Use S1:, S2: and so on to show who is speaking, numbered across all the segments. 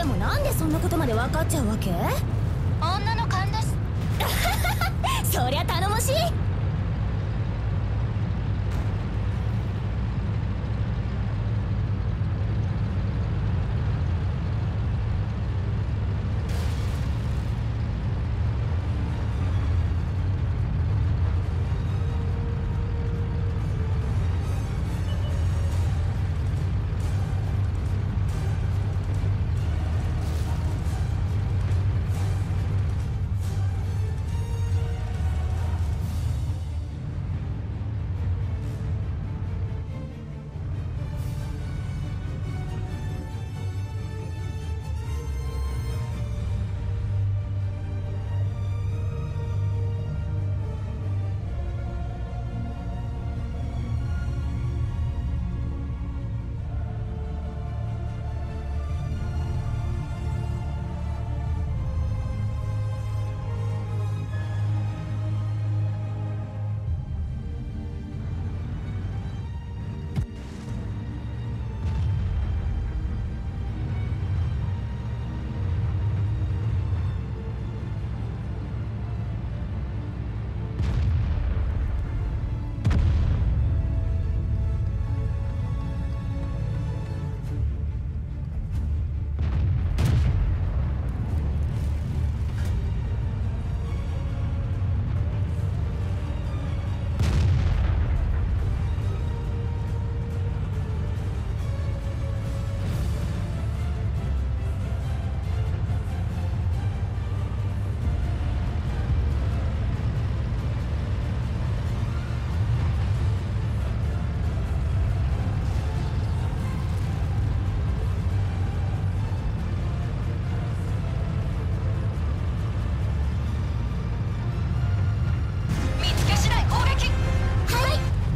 S1: でもなんでそんなことまで分かっちゃうわけ？
S2: 女の勘です。
S1: そりゃ頼もしい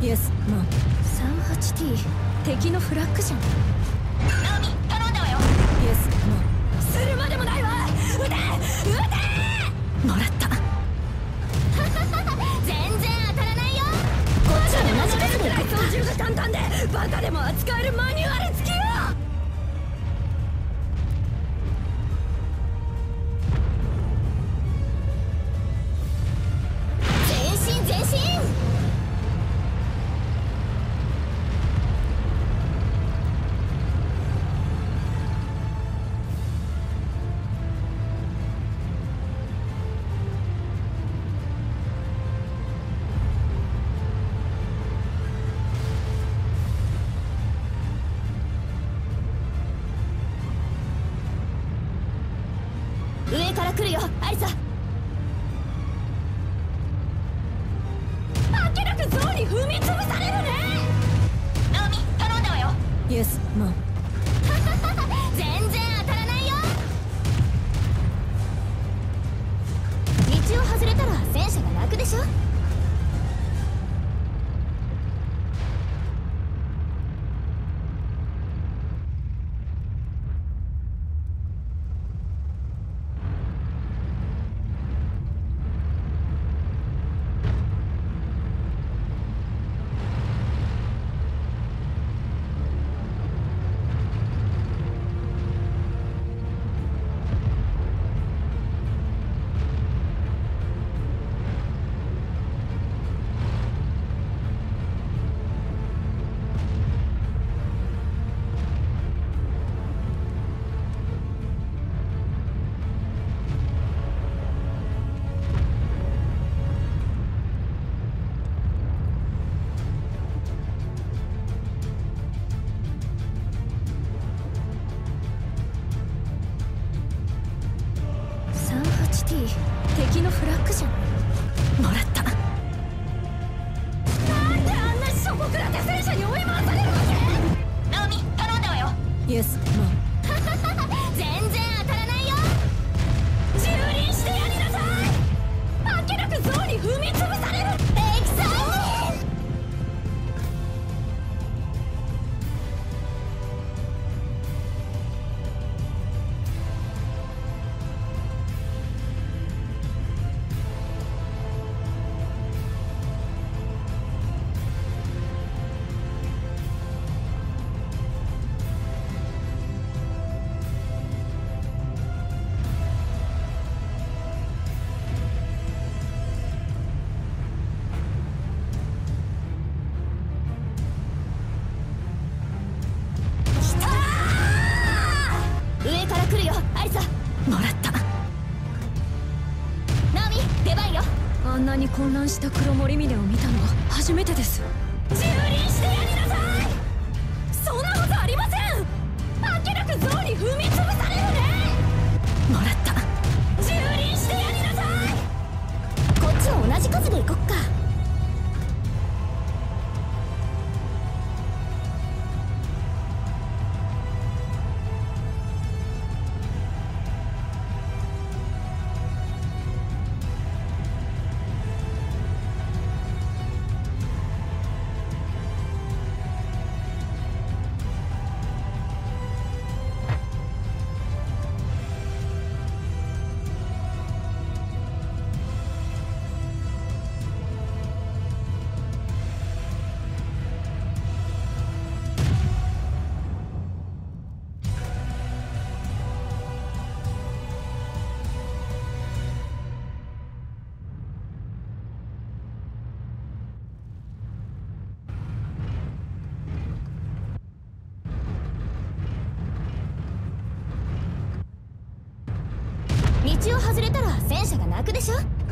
S1: イエスマン 38T 敵のフラッグじゃん。
S2: ナオミ頼んだわよ。
S1: イエスマンするまでもないわ。撃て撃て。もらった。全然当たらないよ。こっちは同じ数で操縦が簡単でバカでも扱えるマニュアル付きよアリサ。あっけなくゾウに踏みつぶされるね。
S2: ナオミ頼んだわよ。
S1: イエスマン全然当たらないよ。道を外れたら戦車が楽でしょなに混乱した黒森峰を見たのは初めてです。戦車が泣くでしょ？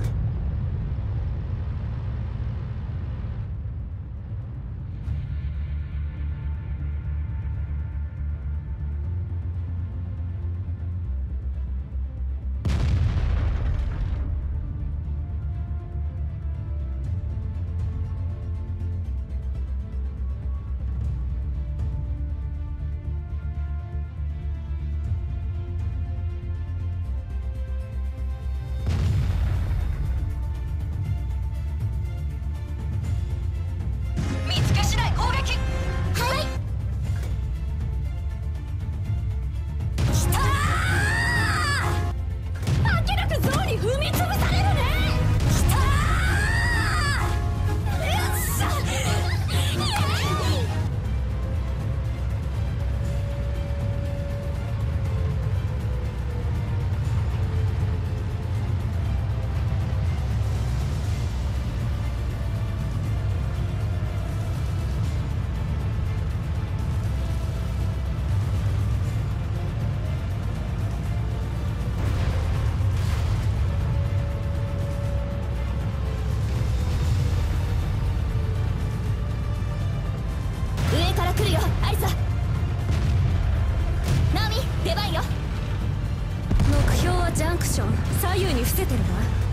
S1: ジャンクション左右に伏せてるわ。